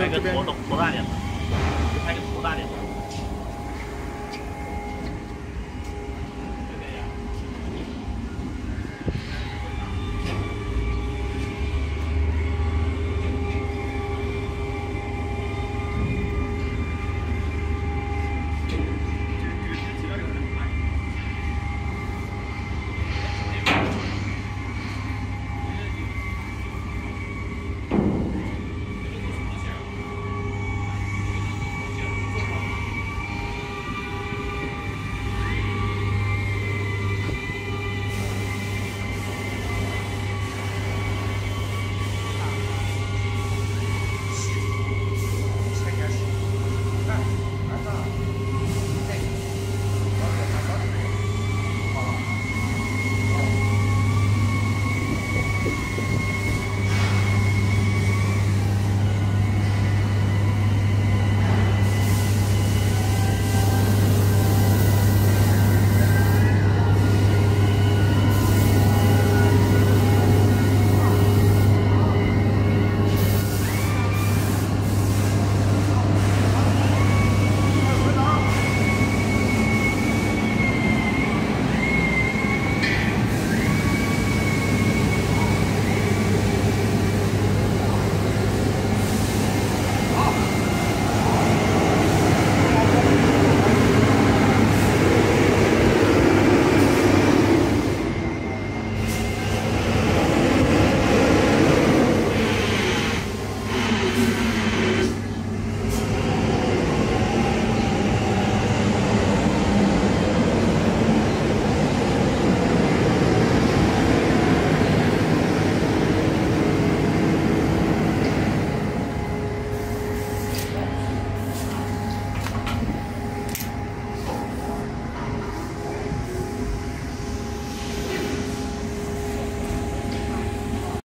拍个头头大点。的个头大点。的